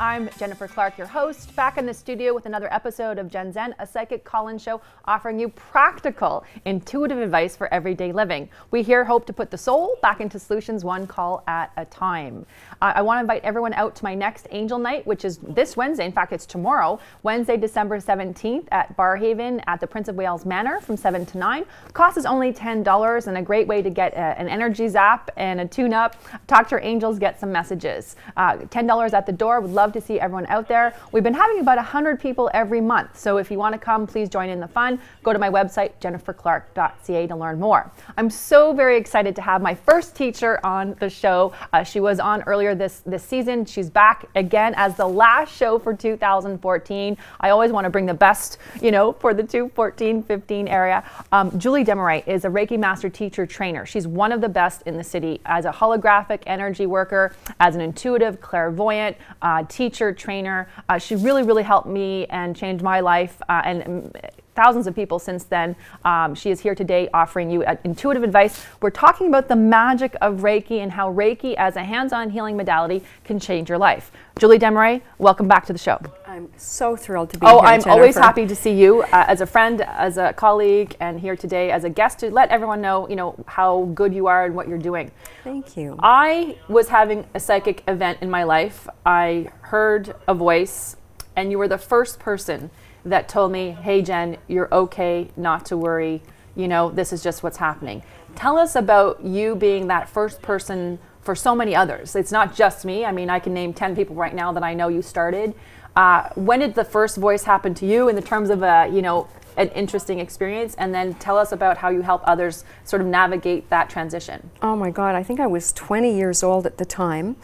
I'm Jennifer Clark, your host, back in the studio with another episode of Jen's Zen, a psychic call-in show offering you practical, intuitive advice for everyday living. We here hope to put the soul back into solutions one call at a time. Uh, I want to invite everyone out to my next Angel Night, which is this Wednesday. In fact, it's tomorrow, Wednesday, December 17th at Barrhaven at the Prince of Wales Manor from 7 to 9. Cost is only $10 and a great way to get a, an energy zap and a tune-up. Talk to your angels, get some messages. Uh, $10 at the door. Would love to see everyone out there. We've been having about 100 people every month. So if you want to come, please join in the fun. Go to my website, jenniferclark.ca to learn more. I'm so very excited to have my first teacher on the show. Uh, she was on earlier this, this season. She's back again as the last show for 2014. I always want to bring the best, you know, for the 2014 15 area. Um, Julie Desmarais is a Reiki Master Teacher Trainer. She's one of the best in the city as a holographic energy worker, as an intuitive, clairvoyant, uh, teacher, trainer. Uh, she really, really helped me and changed my life uh, and thousands of people since then. Um, she is here today offering you uh, intuitive advice. We're talking about the magic of Reiki and how Reiki, as a hands on healing modality, can change your life. Julie Desmarais, welcome back to the show. I'm so thrilled to be oh, here. Oh, I'm Jennifer. always happy to see you uh, as a friend, as a colleague, and here today as a guest to let everyone know, you know, how good you are and what you're doing. Thank you. I was having a psychic event in my life. I heard a voice, and you were the first person that told me, hey, Jen, you're okay, not to worry. You know, this is just what's happening. Tell us about you being that first person for so many others. It's not just me. I mean, I can name 10 people right now that I know you started. Uh, when did the first voice happen to you in the terms of a, you know, an interesting experience? And then tell us about how you help others sort of navigate that transition. Oh my God, I think I was 20 years old at the time.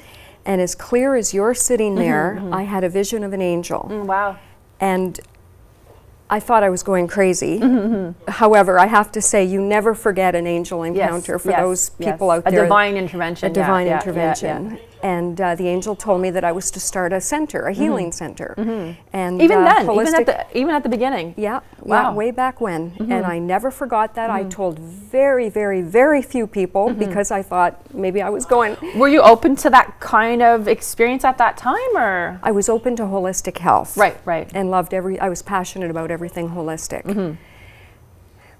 And as clear as you're sitting there, mm-hmm. I had a vision of an angel. Mm, wow. And I thought I was going crazy. Mm-hmm. However, I have to say, you never forget an angel encounter yes, for yes, those people yes. out there. A divine intervention. A divine yeah, intervention. Yeah, yeah, and uh, the angel told me that I was to start a center, a mm-hmm. healing center. Mm-hmm. And even uh, then, even at the even at the beginning. Yeah, wow. yeah way back when. Mm-hmm. And I never forgot that. I told very, very, very few people because I thought maybe I was going. Were you open to that kind of experience at that time, or I was open to holistic health. right, right. And loved every. I was passionate about everything holistic.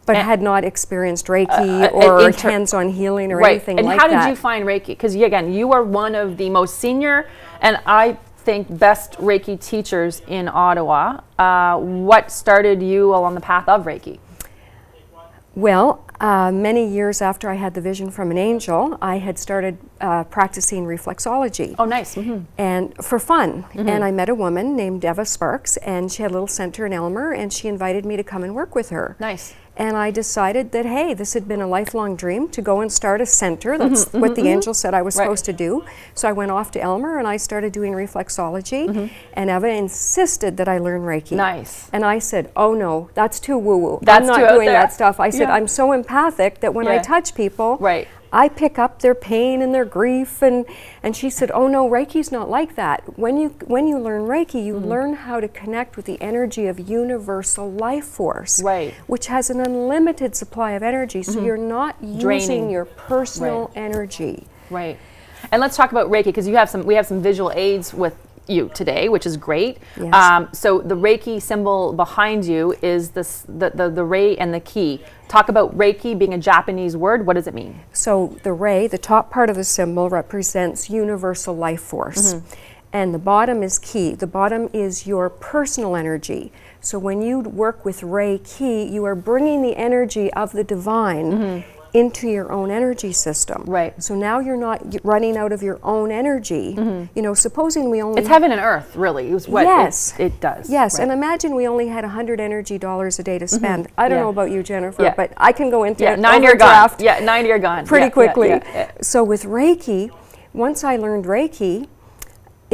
But had not experienced Reiki uh, or inter- hands-on healing or right. anything and like that. And how did you find Reiki? Because again, you are one of the most senior and I think best Reiki teachers in Ottawa. Uh, what started you along the path of Reiki? Well, uh, many years after I had the vision from an angel, I had started uh, practicing reflexology. Oh, nice. Mm-hmm. And for fun. And I met a woman named Eva Sparks, and she had a little center in Elmer, and she invited me to come and work with her. Nice. And I decided that, hey, this had been a lifelong dream to go and start a center. That's Mm-hmm, what the angel said I was Right. supposed to do. So I went off to Elmer and I started doing reflexology. Mm-hmm. And Eva insisted that I learn Reiki. Nice. And I said, oh no, that's too woo woo. That's I'm not doing that stuff. I said, Yeah. I'm so empathic that when I touch people, Right. I pick up their pain and their grief and and she said, "Oh no, Reiki's not like that. When you when you learn Reiki, you Mm-hmm. learn how to connect with the energy of universal life force, Right. Which has an unlimited supply of energy. So you're not using Draining. your personal energy. Right. And let's talk about Reiki because you have some we have some visual aids with you today, which is great. Yes. Um, so the Reiki symbol behind you is this the, the the Rei and the key. Talk about Reiki being a Japanese word. What does it mean? So the ray, the top part of the symbol represents universal life force. And the bottom is key. The bottom is your personal energy. So when you work with ray key, you are bringing the energy of the divine into your own energy system. Right. So now you're not running out of your own energy. You know, supposing we only It's heaven and earth, really. Is what it- Yes. it, does. Yes, right. and imagine we only had 100 energy dollars a day to spend. I don't Mm-hmm. Yeah. know about you, Jennifer, Yeah. but I can go into yeah, it nine you're gone. Yeah, nine you're gone. pretty Yeah, quickly. So with Reiki, once I learned Reiki,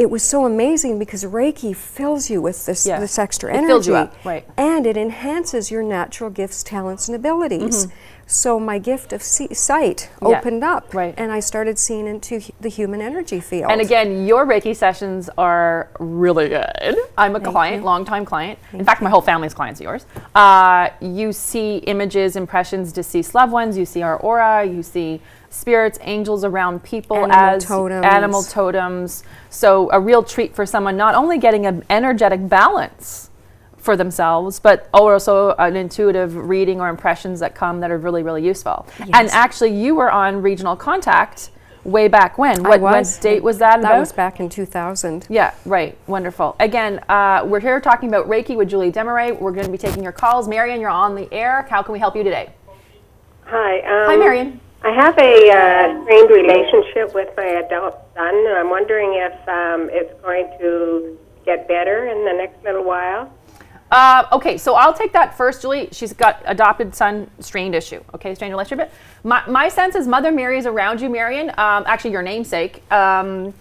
it was so amazing because Reiki fills you with this, Yeah. this extra It energy. fills you up, right. And it enhances your natural gifts, talents, and abilities. So my gift of see- sight Mm-hmm. Yeah, opened up, right. and I started seeing into hu- the human energy field. And again, your Reiki sessions are really good. I'm a Thank client, you. longtime client. In fact, my whole family's clients of yours. Uh, you see images, impressions, deceased loved ones. You see our aura. You see spirits, angels around people Animal as totems. animal totems. So a real treat for someone not only getting an energetic balance for themselves, but also an intuitive reading or impressions that come that are really, really useful. And actually, you were on Regional Contact way back when. I What, what was. date was that? That about? was back in 2000. Yeah, right. Wonderful. Again, uh, we're here talking about Reiki with Julie Desmarais. We're going to be taking your calls. Marion, you're on the air. How can we help you today? Hi. Um, Hi, Marion. I have a uh, strained relationship with my adult son, and I'm wondering if um, it's going to get better in the next little while. Uh, okay, so I'll take that first, Julie. She's got adopted son strained issue. Okay, strained relationship. My, my sense is Mother Mary is around you, Marion. Um, actually, your namesake. Um,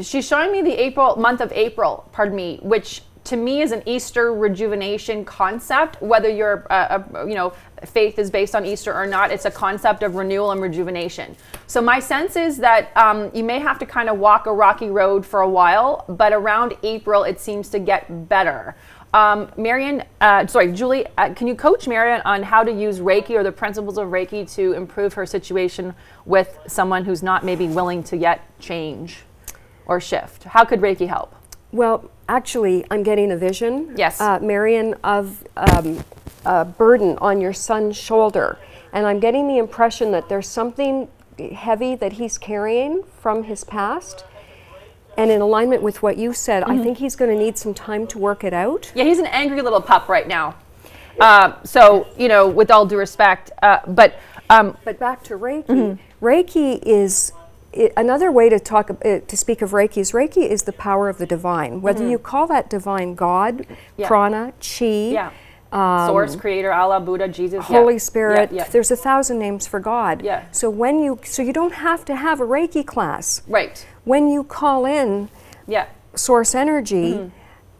she's showing me the April month of April. Pardon me, which to me is an Easter rejuvenation concept. Whether your uh, uh, you know faith is based on Easter or not, it's a concept of renewal and rejuvenation. So my sense is that um, you may have to kind of walk a rocky road for a while, but around April it seems to get better. Um, Marion, uh, sorry, Julie, uh, can you coach Marion on how to use Reiki or the principles of Reiki to improve her situation with someone who's not maybe willing to yet change or shift? How could Reiki help? Well, actually, I'm getting a vision, Yes. uh, Marion, of um, a burden on your son's shoulder. And I'm getting the impression that there's something heavy that he's carrying from his past. And in alignment with what you said, I think he's going to need some time to work it out. Yeah, he's an angry little pup right now. Uh, so, you know, with all due respect, uh, but um, But back to Reiki. Reiki is i another way to talk uh, to speak of Reiki is Reiki is the power of the divine. Whether you call that divine God, Yeah. prana, chi, yeah, um, Source, Creator, Allah, Buddha, Jesus. Holy Yeah, Spirit, there's a thousand names for God. Yeah. So when you so you don't have to have a Reiki class. right. When you call in Yeah, source energy Mm-hmm.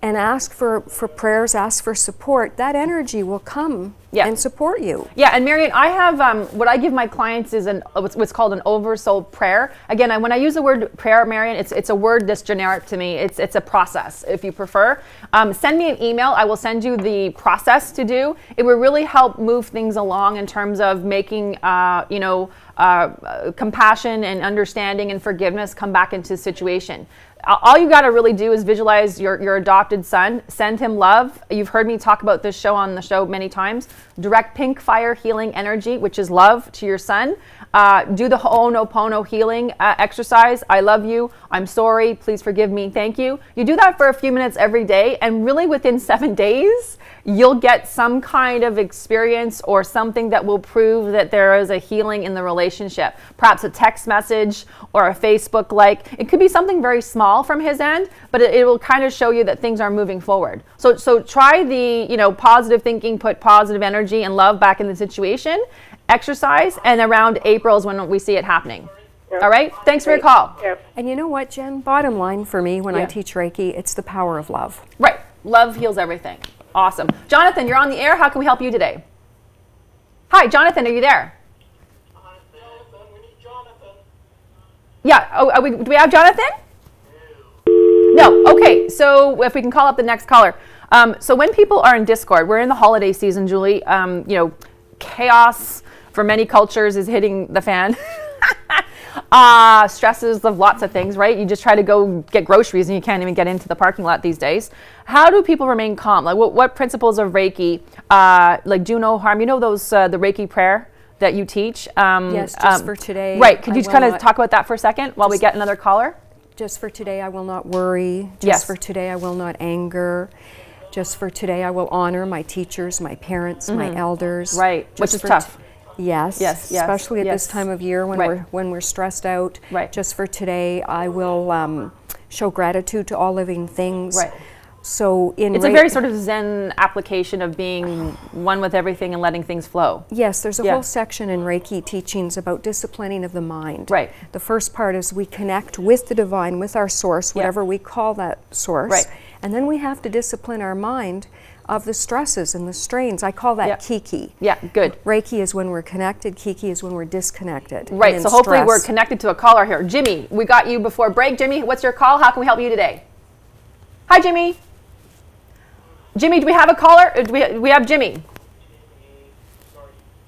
And ask for, for prayers, ask for support, that energy will come Yeah. and support you. Yeah, and Marion, I have um, what I give my clients is an what's, what's called an oversoul prayer. Again, I, when I use the word prayer, Marion, it's it's a word that's generic to me. It's it's a process, if you prefer. Um, send me an email. I will send you the process to do. It will really help move things along in terms of making uh, you know uh, compassion and understanding and forgiveness come back into the situation all you got to really do is visualize your, your adopted son send him love. You've heard me talk about this show on the show many times. Direct pink fire healing energy which is love to your son uh, do the Ho'oponopono healing uh, exercise. I love you. I'm sorry. Please forgive me. Thank you. You do that for a few minutes every day, and really within seven days, you'll get some kind of experience or something that will prove that there is a healing in the relationship. Perhaps a text message or a Facebook like. It could be something very small from his end, but it, it will kind of show you that things are moving forward. So, so try the you know positive thinking, put positive energy and love back in the situation exercise, and around April is when we see it happening. All right? Thanks for your call. Yeah. And you know what, Jen? Bottom line for me when I teach Reiki, it's the power of love. Right. Love heals everything. Awesome. Jonathan, you're on the air. How can we help you today? Hi, Jonathan, are you there? Yeah. Oh, are we, do we have Jonathan? No. Okay. So if we can call up the next caller. Um, so when people are in Discord, we're in the holiday season, Julie. Um, you know, chaos for many cultures is hitting the fan. uh, stresses of lots of things, right? You just try to go get groceries and you can't even get into the parking lot these days. How do people remain calm? Like, what, what principles of Reiki, uh, like do no harm? You know those uh, the Reiki prayer that you teach. Um, Yes, just for today, Right. Could I you just kind of talk about that for a second while we get another caller? Just for today, I will not worry. Just Yes. for today, I will not anger. Just for today, I will honor my teachers, my parents, my elders. Mm-hmm. Right, which is tough. Yes, Yes, yes, especially at yes. this time of year when Right. we're when we're stressed out. Right. Just for today, I will um, show gratitude to all living things. Right. So in It's a very sort of Zen application of being one with everything and letting things flow. Yes, there's a Yeah. whole section in Reiki teachings about disciplining of the mind. Right. The first part is we connect with the divine, with our source, Yeah. whatever we call that source. Right. And then we have to discipline our mind of the stresses and the strains. I call that Yeah. kiki. Yeah, good. Reiki is when we're connected, kiki is when we're disconnected. Right. So hopefully we're connected to a caller here. Jimmy, we got you before break. Jimmy, what's your call? How can we help you today? Hi, Jimmy. Jimmy, do we have a caller? Uh, Do we, we have Jimmy.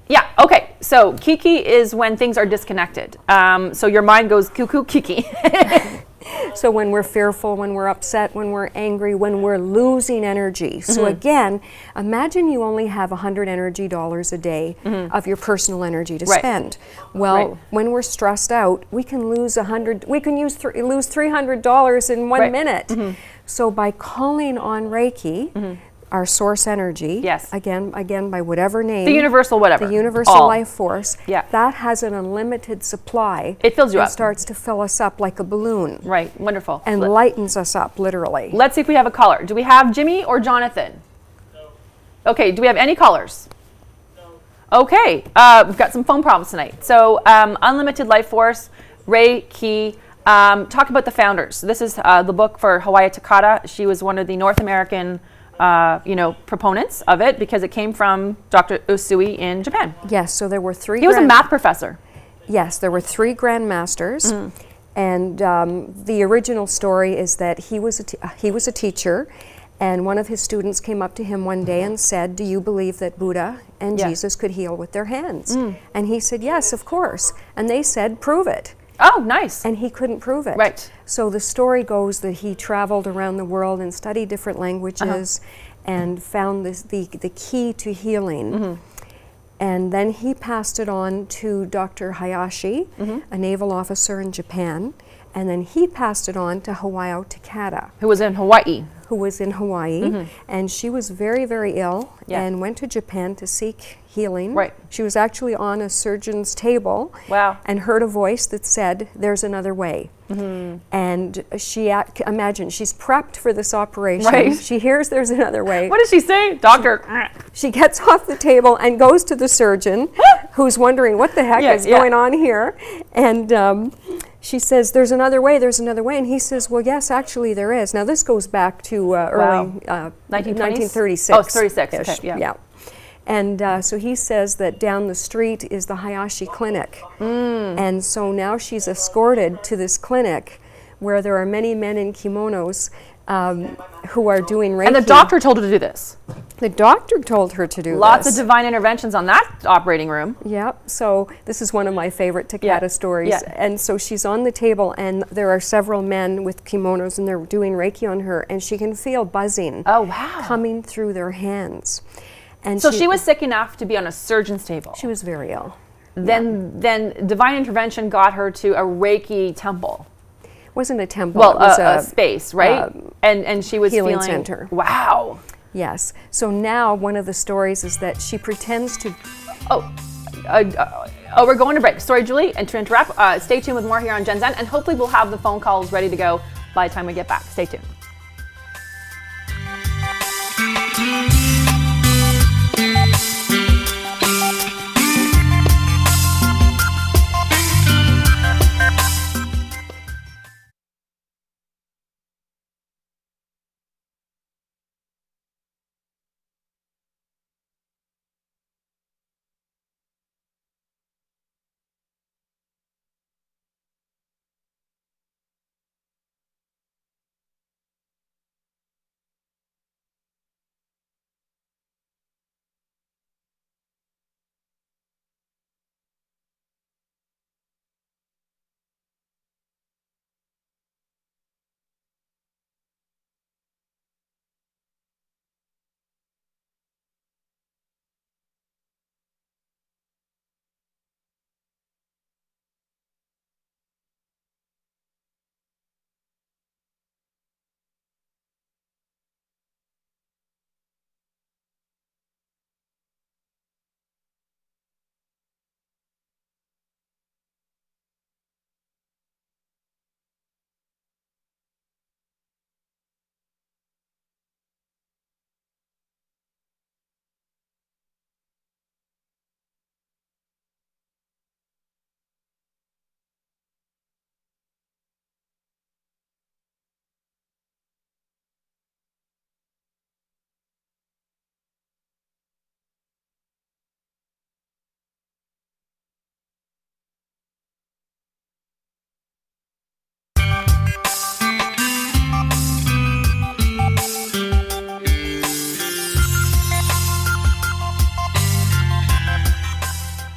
Yeah. Okay. So kiki is when things are disconnected. Um, so your mind goes cuckoo kiki. So when we're fearful, when we're upset, when we're angry, when we're losing energy. So Mm-hmm. again, imagine you only have 100 energy dollars a day of your personal energy to Mm-hmm. Right. spend. Well, Right. when we're stressed out, we can lose 100 we can use th- lose $300 in 1 Right. Mm-hmm. minute. So by calling on Reiki, our source energy, Yes. again again by whatever name the universal whatever. the universal All. life force, Yeah. that has an unlimited supply. It fills you and up. starts to fill us up like a balloon Right. Wonderful. and Let- lightens us up literally. Let's see if we have a caller. Do we have Jimmy or Jonathan? No. Okay, do we have any callers? No. Okay, uh, we've got some phone problems tonight. So, um, Unlimited Life Force, Ray Key, um, talk about the founders. This is uh, the book for Hawayo Takata. She was one of the North American, uh, you know, proponents of it because it came from Dr. Usui in Japan. Yes, so there were three. He was a math professor. Yes, there were three grandmasters, Mm. and um, the original story is that he was a t- uh, he was a teacher, and one of his students came up to him one day and said, "Do you believe that Buddha and Yeah. Mm. Jesus could heal with their hands?" And he said, "Yes, of course." And they said, "Prove it." Oh, nice. and he couldn't prove it. Right. So the story goes that he traveled around the world and studied different Uh-huh. languages and found this, the, the key to healing. Mm-hmm. And then he passed it on to Dr. Hayashi, Mm-hmm. a naval officer in Japan. And then he passed it on to Hawayo Takata, Who was in Hawaii. who was in Hawaii. And she was very, very ill. Yeah. and went to Japan to seek healing. Right. She was actually on a surgeon's table Wow. and heard a voice that said, There's another way. Mm-hmm. And she, imagine, she's prepped for this operation. Right. She hears there's another way. What does she say? Doctor. She gets off the table and goes to the surgeon, who's wondering what the heck Yeah, is yeah. going on here. And um, she says, "There's another way. There's another way." And he says, "Well, yes, actually there is." Now this goes back to uh, early uh, 1920s? 1936. Oh, 36, okay, yeah. yeah. And uh, so he says that down the street is the Hayashi Clinic. Mm. And so now she's escorted to this clinic where there are many men in kimonos um, who are doing Reiki. And the doctor told her to do this. The doctor told her to do Lots this. of divine interventions on that operating room. Yep. So this is one of my favorite Takata Yeah, stories. yeah. And so she's on the table, and there are several men with kimonos, and they're doing Reiki on her, and she can feel buzzing Oh, wow. coming through their hands. And So she was sick enough to be on a surgeon's table. she was very ill. Then, then divine intervention got her to a Reiki temple. Wasn't a temple. Well, it was a, a space, right? um, and and she was healing feeling. center. Wow. Yes. So now one of the stories is that she pretends to. Oh, uh, uh, oh, we're going to break. Sorry, Julie, and to interrupt. Uh, stay tuned with more here on Jen's Zen, and hopefully we'll have the phone calls ready to go by the time we get back. Stay tuned.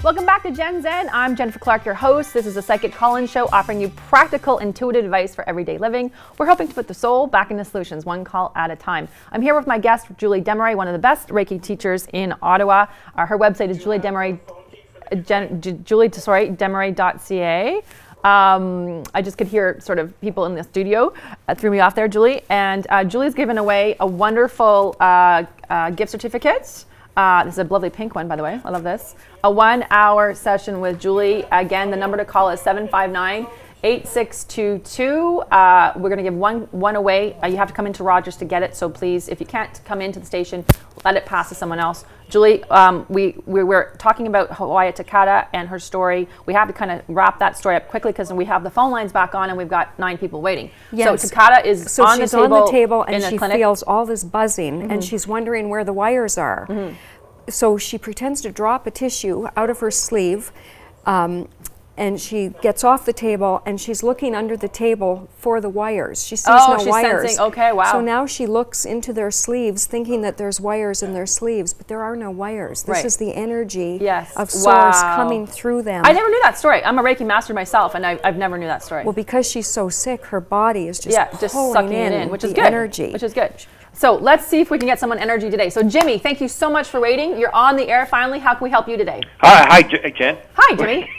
Welcome back to Jen's Zen. I'm Jennifer Clark, your host. This is a Psychic Call-In show offering you practical, intuitive advice for everyday living. We're hoping to put the soul back into solutions, one call at a time. I'm here with my guest, Julie Desmarais, one of the best Reiki teachers in Ottawa. Uh, her website is Julie Desmarais, Gen, Julie, sorry. Um, I just could hear sort of people in the studio uh, threw me off there, Julie. And uh, Julie's given away a wonderful uh, uh gift certificate. Uh, this is a lovely pink one, by the way. I love this. A one hour session with Julie. Again, the number to call is 759 8622. Uh, we're going to give one one away. Uh, you have to come into Rogers to get it. So please, if you can't come into the station, let it pass to someone else. Julie, um, we, we were talking about Hawayo Takata and her story. We have to kind of wrap that story up quickly because we have the phone lines back on and we've got nine people waiting. Yes. So Takata is so on, she's the table on the table and she clinic. feels all this buzzing mm-hmm. and she's wondering where the wires are. Mm-hmm. So she pretends to drop a tissue out of her sleeve. Um, and she gets off the table and she's looking under the table for the wires. She sees oh, no wires. Sensing, okay, wow. So now she looks into their sleeves thinking that there's wires in their sleeves, but there are no wires. This right. is the energy yes. of source wow. coming through them. I never knew that story. I'm a Reiki master myself and I, have never knew that story. Well, because she's so sick, her body is just yeah, pulling just sucking in, it in, which is good. energy. Which is good. So let's see if we can get someone energy today. So Jimmy, thank you so much for waiting. You're on the air finally. How can we help you today? Hi, hi, Jen. Hi, Jimmy.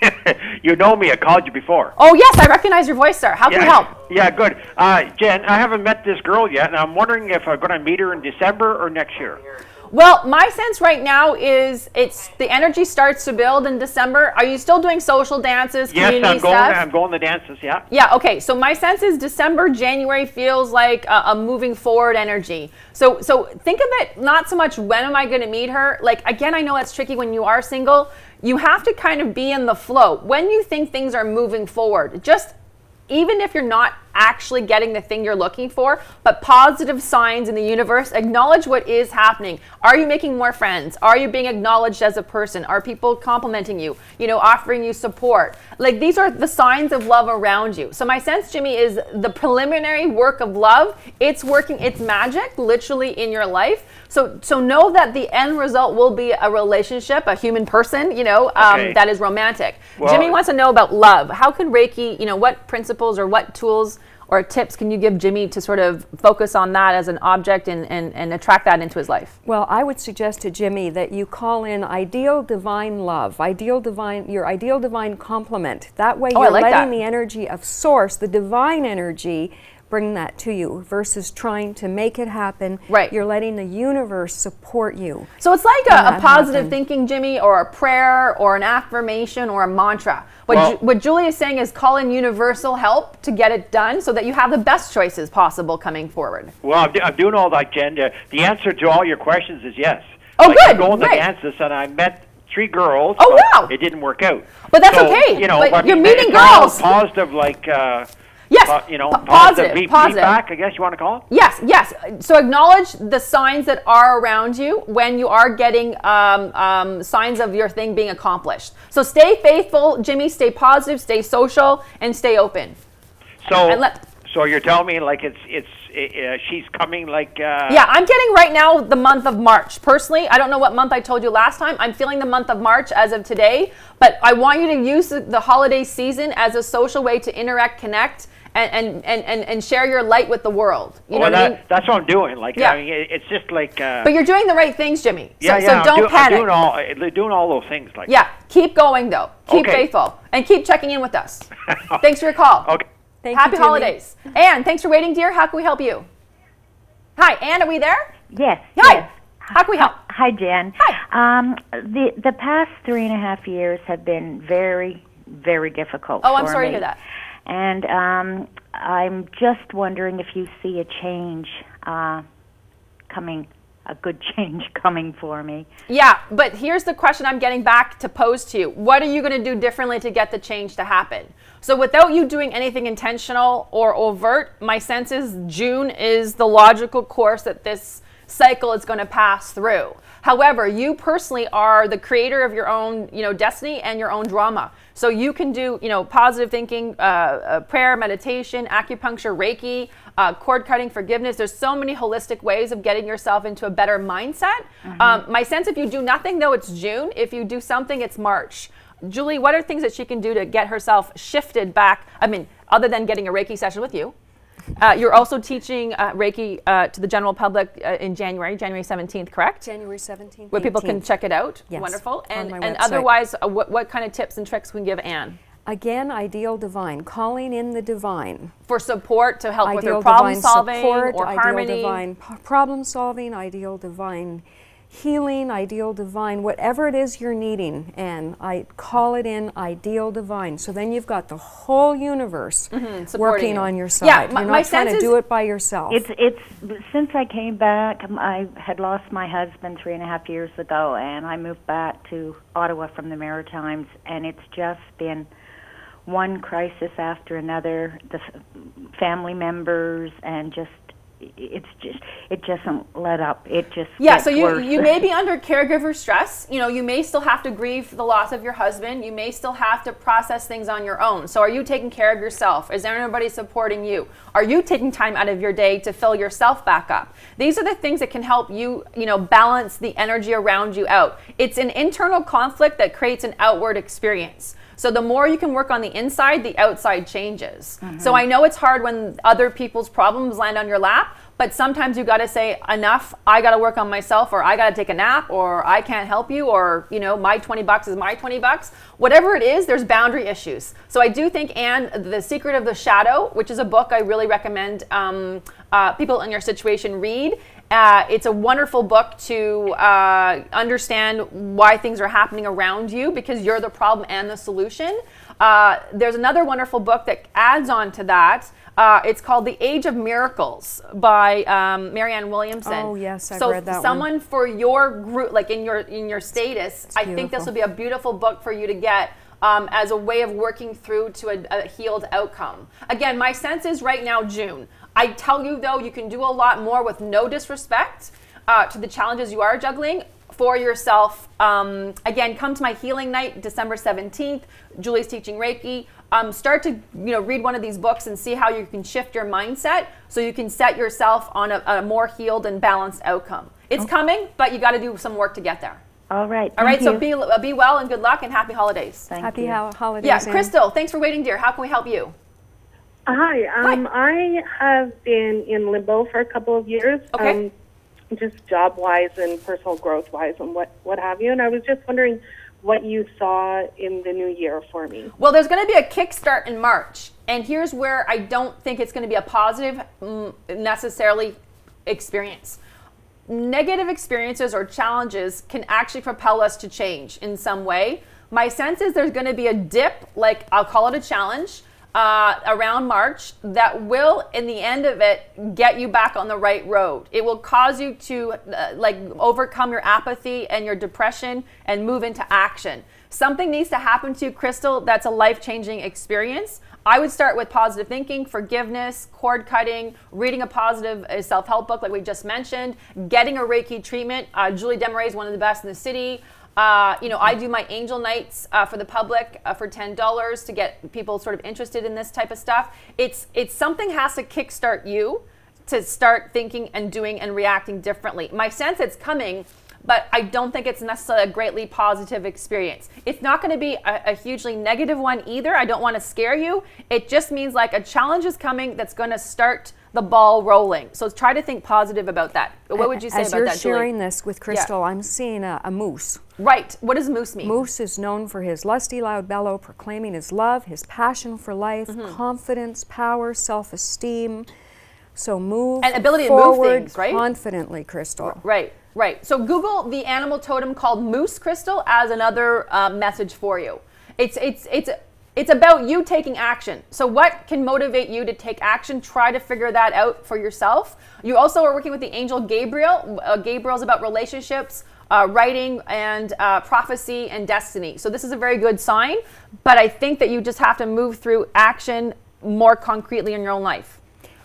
you know me. I called you before. Oh yes, I recognize your voice, sir. How yeah, can we help? Yeah, good. Uh, Jen, I haven't met this girl yet, and I'm wondering if I'm going to meet her in December or next year. Well, my sense right now is it's the energy starts to build in December. Are you still doing social dances, yes, community I'm going. stuff? I'm going to dances. Yeah. Yeah. Okay. So my sense is December, January feels like a, a moving forward energy. So so think of it not so much when am I going to meet her. Like again, I know that's tricky when you are single. You have to kind of be in the flow when you think things are moving forward. Just even if you're not actually getting the thing you're looking for, but positive signs in the universe. Acknowledge what is happening. Are you making more friends? Are you being acknowledged as a person? Are people complimenting you? You know, offering you support? Like these are the signs of love around you. So my sense, Jimmy, is the preliminary work of love. It's working. It's magic, literally in your life. So so know that the end result will be a relationship, a human person. You know, um, okay. that is romantic. Well, Jimmy wants to know about love. How can Reiki? You know, what principles or what tools? Or tips can you give Jimmy to sort of focus on that as an object and, and, and attract that into his life? Well, I would suggest to Jimmy that you call in ideal divine love, ideal divine, your ideal divine complement. That way oh, you're like letting that. the energy of source, the divine energy, bring that to you versus trying to make it happen. Right. You're letting the universe support you. So it's like a, a, positive happen. thinking, Jimmy, or a prayer, or an affirmation, or a mantra. What, well, Ju- what Julie is saying is call in universal help to get it done so that you have the best choices possible coming forward. Well, I'm, I'm doing all that, Jen. Uh, the answer to all your questions is yes. Oh, like, good. I'm going right. to dances, and I met three girls. Oh, wow. It didn't work out. But that's so, okay. You know, but, but you're meeting girls. Positive, like. Uh, Yes. Uh, you know, P- positive, positive, positive. feedback, I guess you want to call it? Yes, yes. So acknowledge the signs that are around you when you are getting um, um, signs of your thing being accomplished. So stay faithful, Jimmy, stay positive, stay social, and stay open. So, let, so you're telling me like it's, it's, uh, she's coming like uh, yeah i'm getting right now the month of march personally i don't know what month i told you last time i'm feeling the month of march as of today but i want you to use the, the holiday season as a social way to interact connect and, and, and, and share your light with the world. You well, know that, I mean? That's what I'm doing. Like, yeah. I mean, it's just like. Uh, but you're doing the right things, Jimmy. So, yeah, yeah. So don't I'm do, panic. I'm doing all, uh, doing all those things. Like. Yeah, keep going though. Keep okay. faithful and keep checking in with us. thanks for your call. Okay. Thank Happy you, holidays. Anne, thanks for waiting, dear. How can we help you? Hi, Anne. Are we there? Yes. Hi. Yes. How can we help? Hi, Jen. Hi. Um, the the past three and a half years have been very, very difficult. Oh, I'm sorry me. to hear that. And um, I'm just wondering if you see a change uh, coming, a good change coming for me. Yeah, but here's the question I'm getting back to pose to you. What are you going to do differently to get the change to happen? So, without you doing anything intentional or overt, my sense is June is the logical course that this cycle is going to pass through. However, you personally are the creator of your own, you know, destiny and your own drama. So you can do, you know, positive thinking, uh, uh, prayer, meditation, acupuncture, Reiki, uh, cord cutting, forgiveness. There's so many holistic ways of getting yourself into a better mindset. Mm-hmm. Um, my sense, if you do nothing, though, it's June. If you do something, it's March. Julie, what are things that she can do to get herself shifted back? I mean, other than getting a Reiki session with you, uh, you're also teaching uh, Reiki uh, to the general public uh, in January, January 17th, correct? January 17th. Where people can check it out. Yes, Wonderful. on And, and otherwise, uh, what, what kind of tips and tricks we can give Anne Again, ideal divine, calling in the divine. for support to help with ideal her problem solving support, or ideal harmony? divine problem solving, ideal divine healing, ideal divine, whatever it is you're needing, and I call it in ideal divine. So then you've got the whole universe Mm-hmm, working you. on your side. Yeah, my- you're my not trying sense to is- do it by yourself. It's it's since I came back. I had lost my husband three and a half years ago, and I moved back to Ottawa from the Maritimes, and it's just been one crisis after another. The f- family members and just it's just it just doesn't let up. It just Yeah, so you, worse. you may be under caregiver stress. You know, you may still have to grieve the loss of your husband. You may still have to process things on your own. So, are you taking care of yourself? Is there anybody supporting you? Are you taking time out of your day to fill yourself back up? These are the things that can help you, you know, balance the energy around you out. It's an internal conflict that creates an outward experience. So the more you can work on the inside, the outside changes. So I know it's hard when other people's problems land on your lap, but sometimes you got to say enough. I got to work on myself, or I got to take a nap, or I can't help you, or you know, my twenty bucks is my twenty bucks. Whatever it is, there's boundary issues. So I do think, Anne, the Secret of the Shadow, which is a book I really recommend um, uh, people in your situation read. Uh, it's a wonderful book to uh, understand why things are happening around you because you're the problem and the solution. Uh, there's another wonderful book that adds on to that. Uh, it's called The Age of Miracles by um, Marianne Williamson. Oh, yes, I've so read that one. someone for your group, like in your in your status, I think this will be a beautiful book for you to get um, as a way of working through to a, a healed outcome. Again, my sense is right now June. I tell you though, you can do a lot more with no disrespect uh, to the challenges you are juggling for yourself. Um, again, come to my healing night, December 17th. Julie's teaching Reiki. Um, start to you know read one of these books and see how you can shift your mindset so you can set yourself on a, a more healed and balanced outcome. It's coming, but you got to do some work to get there. All right. All right, thank so be uh, be well and good luck and happy holidays. Thank Happy you. hol- holidays. Yeah, Crystal, thanks for waiting, dear. How can we help you? Hi, um, I have been in limbo for a couple of years, Okay. um, just job wise and personal growth wise, and what what have you. And I was just wondering what you saw in the new year for me. Well, there's going to be a kickstart in March, and here's where I don't think it's going to be a positive mm, necessarily experience. Negative experiences or challenges can actually propel us to change in some way. My sense is there's going to be a dip, like I'll call it a challenge, uh, around March that will, in the end of it, get you back on the right road. It will cause you to uh, like overcome your apathy and your depression and move into action. Something needs to happen to you, Crystal, that's a life changing experience. I would start with positive thinking, forgiveness, cord cutting, reading a positive uh, self help book, like we just mentioned, getting a Reiki treatment. Uh, Julie Desmarais is one of the best in the city. Uh, you know, I do my angel nights uh, for the public uh, for ten dollars to get people sort of interested in this type of stuff. It's it's something has to kickstart you to start thinking and doing and reacting differently. My sense it's coming, but I don't think it's necessarily a greatly positive experience. It's not going to be a, a hugely negative one either. I don't want to scare you. It just means like a challenge is coming that's going to start the ball rolling. So try to think positive about that. What would you say As about you're that, Julie? sharing this with Crystal, I'm seeing a, a moose. Right. What does moose mean? Moose is known for his lusty, loud bellow, proclaiming his love, his passion for life, Mm-hmm. confidence, power, self-esteem. So move And ability to move things, right? confidently, Crystal. Right, right. So Google the animal totem called moose crystal as another uh, message for you. It's it's it's it's about you taking action. So what can motivate you to take action? Try to figure that out for yourself. You also are working with the angel Gabriel. Uh, Gabriel's about relationships. Uh, writing and uh, prophecy and destiny. So, this is a very good sign, but I think that you just have to move through action more concretely in your own life.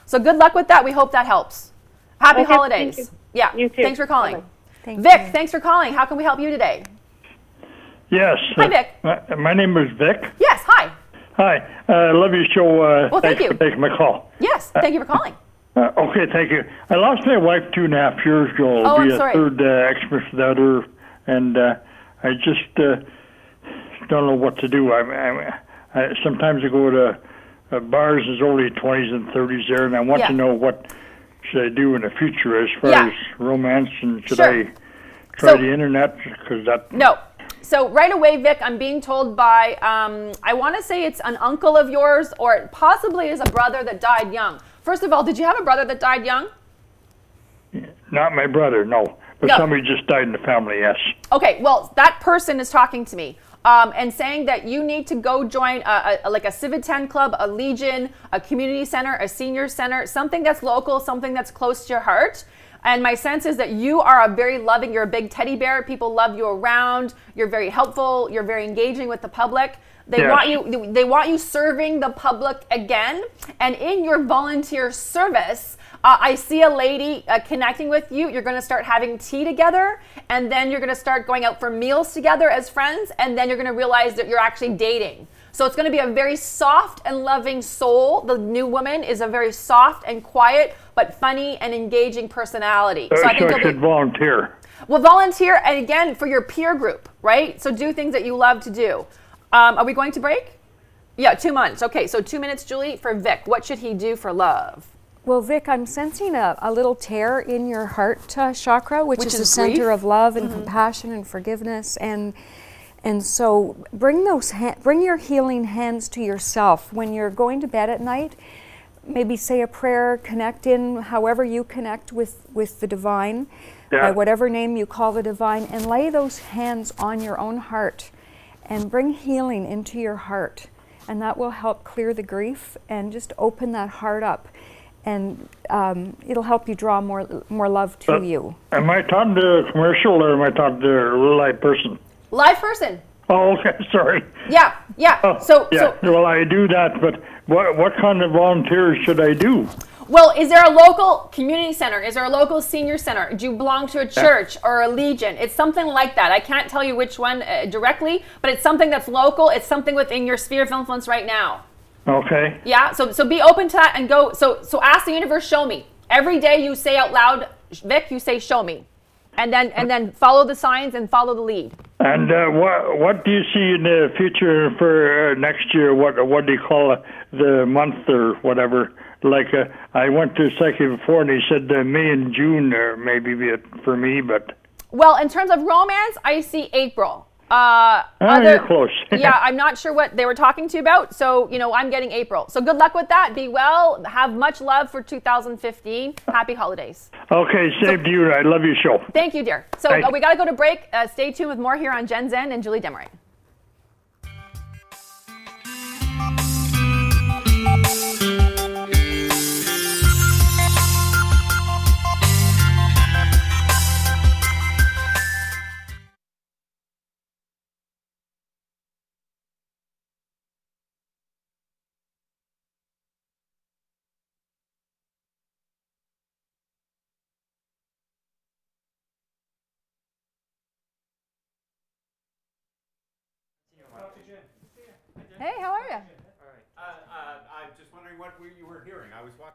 So, good luck with that. We hope that helps. Happy Okay, thank holidays. you. Yeah. You too. Thanks for calling. Bye-bye. Thank Vic, you. thanks for calling. How can we help you today? Yes. Hi, uh, Vic. My, my name is Vic. Yes, hi. Hi. Uh, I love your show. Uh, Well, thank you. for taking my call. Yes, thank you for calling. Uh, okay, thank you. I lost my wife two and a half years ago. It'll Oh, be I'm a sorry. third uh, Xmas without her, and uh, I just uh, don't know what to do. I, I, I sometimes I go to uh, bars. There's only twenties and thirties there, and I want Yeah. to know what should I do in the future as far Yeah. as romance, and should Sure. I try So- the internet because that No. So right away, Vic, I'm being told by um, I want to say it's an uncle of yours, or it possibly is a brother that died young. First of all, did you have a brother that died young? not my brother, no, but No. somebody just died in the family. Yes. Okay, well, that person is talking to me um, and saying that you need to go join a, a, like a Civitan club, a Legion, a community center, a senior center, something that's local, something that's close to your heart. And my sense is that you are a very loving, you're a big teddy bear. People love you around. You're very helpful. You're very engaging with the public. They want you they want you serving the public again. And in your volunteer service, uh, I see a lady uh, connecting with you. You're going to start having tea together, and then you're going to start going out for meals together as friends, and then you're going to realize that you're actually dating. So it's going to be a very soft and loving soul. The new woman is a very soft and quiet, but funny and engaging personality. Uh, So I think I you'll should be, volunteer. well, volunteer, and again for your peer group, right? So do things that you love to do. Um, are we going to break? Yeah, two months. Okay, so two minutes, Julie, for Vic. What should he do for love? Well, Vic, I'm sensing a, a little tear in your heart uh, chakra, which, Which is, is the center grief? Mm-hmm. of love and compassion and forgiveness, and and so bring those bring your healing hands to yourself when you're going to bed at night. Maybe say a prayer, connect in however you connect with with the divine, Yeah. by whatever name you call the divine, and lay those hands on your own heart, and bring healing into your heart, and that will help clear the grief and just open that heart up and um, it'll help you draw more more love to But you. Am I talking to a commercial or am I talking to a real life person? Live person. Oh, okay. Sorry. Yeah, yeah. Oh, so, yeah. so well, I do that, but what what kind of volunteers should I do? Well, is there a local community center? Is there a local senior center? Do you belong to a church or a legion? It's something like that. I can't tell you which one uh, directly, but it's something that's local. It's something within your sphere of influence right now. Okay. Yeah. So so be open to that and go. So so ask the universe, show me. Every day you say out loud, Vic, you say, show me, and then and then follow the signs and follow the lead. And uh, what what do you see in the future for uh, next year? What what do you call it, the month or whatever? Like uh, I went to psychic before, and he said uh, May and June uh, maybe be it for me, but Well, in terms of romance, I see April. Uh, Ah, you're close. yeah, I'm not sure what they were talking to you about. So, you know, I'm getting April. So good luck with that. Be well. Have much love for 2015. Happy holidays. okay, same to you. I love your show. Thank you, dear. So uh, we got to go to break. Uh, stay tuned with more here on Jen's Zen and Julie Desmarais. Hey, how are you? Uh, uh, I'm just wondering what we- you were hearing. I was watching.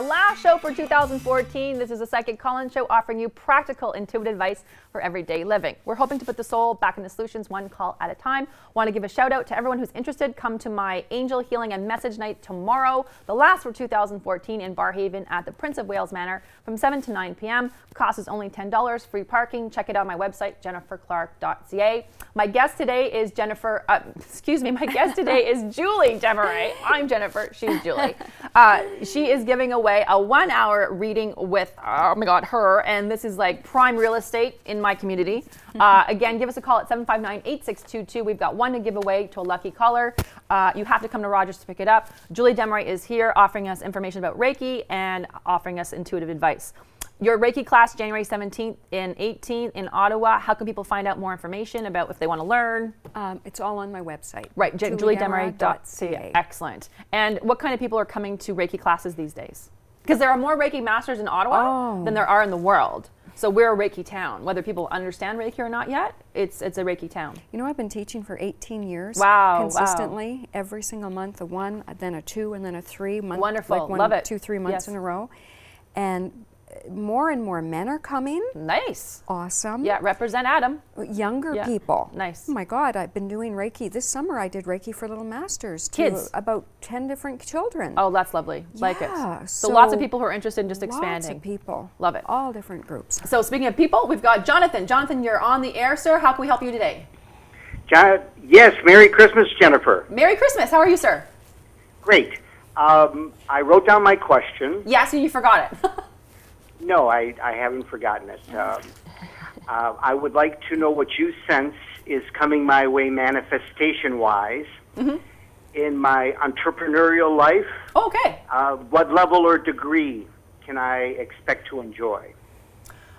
Last show for 2014. This is a Psychic Collins show offering you practical, intuitive advice for everyday living. We're hoping to put the soul back into solutions one call at a time. Want to give a shout out to everyone who's interested. Come to my Angel Healing and Message Night tomorrow, the last for 2014 in Barrhaven at the Prince of Wales Manor from 7 to 9 p.m. Cost is only $10, free parking. Check it out on my website, jenniferclark.ca. My guest today is Jennifer, uh, excuse me, my guest today is Julie Desmarais. I'm Jennifer, she's Julie. Uh, she is giving away a one hour reading with, oh my God, her, and this is like prime real estate in my community. Uh, again, give us a call at 759 8622. We've got one to give away to a lucky caller. Uh, you have to come to Rogers to pick it up. Julie Desmarais is here offering us information about Reiki and offering us intuitive advice. Your Reiki class, January 17th and 18th in Ottawa. How can people find out more information about if they want to learn? Um, it's all on my website. Right, J- juliedesmarais.ca. juliedesmarais.ca. Excellent. And what kind of people are coming to Reiki classes these days? Because there are more Reiki masters in Ottawa Oh. than there are in the world. So we're a Reiki town. Whether people understand Reiki or not yet, it's it's a Reiki town. You know, I've been teaching for 18 years. Wow, wow. Consistently, every single month, a one, then a two, and then a three. Month, Wonderful. Like one, Love it. Two, three months Yes. in a row. And more and more men are coming. Nice. Awesome. Yeah, represent Adam. Younger Yeah. people. Nice. Oh my God, I've been doing Reiki. This summer I did Reiki for little masters. To Kids. About 10 different children. Oh, that's lovely. Like Yeah, it. So, lots of people who are interested in just expanding. Lots expanding. of people. Love it. All different groups. So speaking of people, we've got Jonathan. Jonathan, you're on the air, sir. How can we help you today? John, yes, Merry Christmas, Jennifer. Merry Christmas. How are you, sir? Great. Um, I wrote down my question. Yes, and you forgot it. No, I, I haven't forgotten it. Um, uh, I would like to know what you sense is coming my way manifestation wise in my entrepreneurial life. okay. Uh, what level or degree can I expect to enjoy?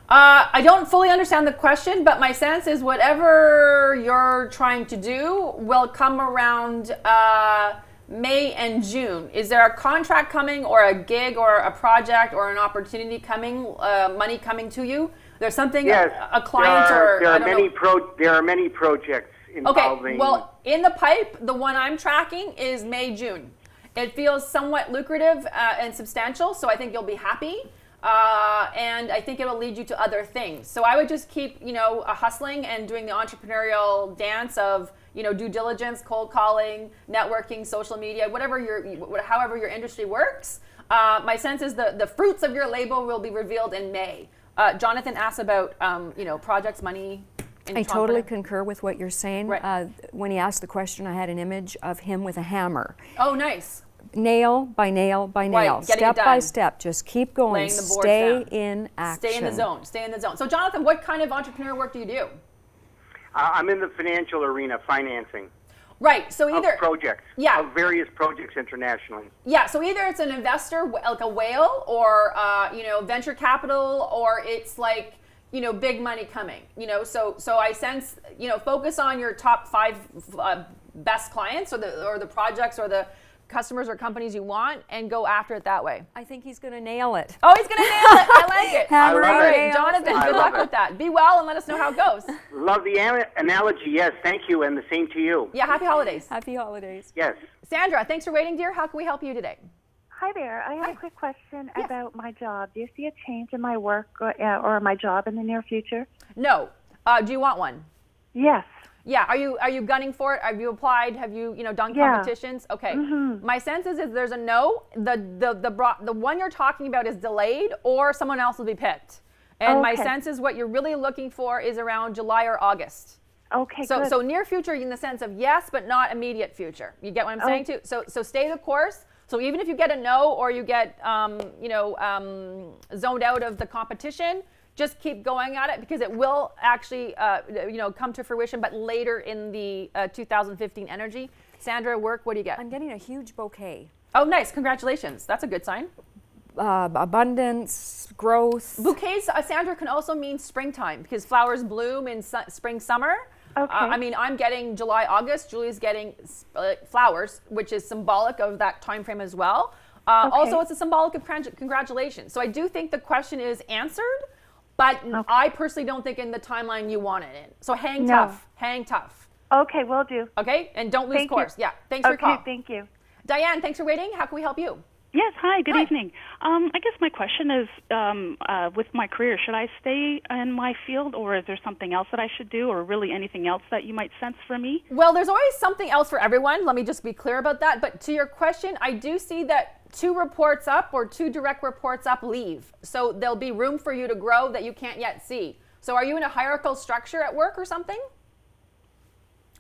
Uh, I don't fully understand the question, but my sense is whatever you're trying to do will come around uh, May and June. Is there a contract coming, or a gig, or a project, or an opportunity coming, uh, money coming to you? There's something Yes, a, a client there are, or there are many know. pro there are many projects involving. Okay, well, in the pipe, the one I'm tracking is May, June. It feels somewhat lucrative uh, and substantial, so I think you'll be happy. Uh, and I think it'll lead you to other things. So I would just keep, you know, uh, hustling and doing the entrepreneurial dance of, you know, due diligence, cold calling, networking, social media, whatever your, however your industry works. Uh, my sense is the the fruits of your labor will be revealed in May. Uh, Jonathan asked about, um, you know, projects, money. I totally concur with what you're saying. Right. Uh, when he asked the question, I had an image of him with a hammer. Oh, nice. Nail by nail by nail, it step by step. Just keep going. Laying the boards Stay down. in action. Stay in the zone. Stay in the zone. So, Jonathan, what kind of entrepreneur work do you do? Uh, I'm in the financial arena, financing Right. So either of projects, Yeah. of various projects internationally. yeah. So either it's an investor like a whale, or uh, you know venture capital, or it's like you know big money coming. You know. So so I sense you know focus on your top five uh, best clients, or the or the projects, or the customers or companies you want, and go after it that way. I think he's going to nail it. Oh, he's gonna nail it. I like it. Hammer All and right. Jonathan. Good luck it. with that. Be well and let us know how it goes. Love the an- analogy. Yes, thank you, and the same to you. Yeah. Happy holidays. Happy holidays. Yes. Sandra, thanks for waiting, dear. How can we help you today? Hi there. I have Hi. a quick question Yeah. about my job. Do you see a change in my work or, uh, or my job in the near future? No. Uh, do you want one? Yes. Yeah. Are you are you gunning for it? Have you applied? Have you you know done Yeah. competitions? Okay. My sense is, is there's a no. The the the bro- the one you're talking about is delayed, or someone else will be picked. And my sense is what you're really looking for is around July or August. Okay, So good. so near future in the sense of yes, but not immediate future. You get what I'm saying too. So so stay the course. So even if you get a no or you get um, you know um, zoned out of the competition, just keep going at it because it will actually uh, you know come to fruition, but later in the uh, 2015 energy. Sandra, work. What do you get? I'm getting a huge bouquet. Oh, nice! Congratulations. That's a good sign. Uh, abundance, growth. Bouquets, uh, Sandra, can also mean springtime because flowers bloom in su- spring, summer. Okay. Uh, I mean, I'm getting July, August. Julie's getting uh, flowers, which is symbolic of that time frame as well. Uh, Okay. Also, it's a symbolic of congr- congratulations. So I do think the question is answered, but I personally don't think in the timeline you want it in. So hang No. tough, hang tough. okay, will do. Okay, and don't lose Thank you. course. Yeah, thanks for okay, your call. thank you. Diane, thanks for waiting. How can we help you? Yes, hi, good evening. Um, I guess my question is um, uh, with my career, should I stay in my field or is there something else that I should do or really anything else that you might sense for me? Well, there's always something else for everyone. Let me just be clear about that. But to your question, I do see that two reports up or two direct reports up leave. So there'll be room for you to grow that you can't yet see. So are you in a hierarchical structure at work or something?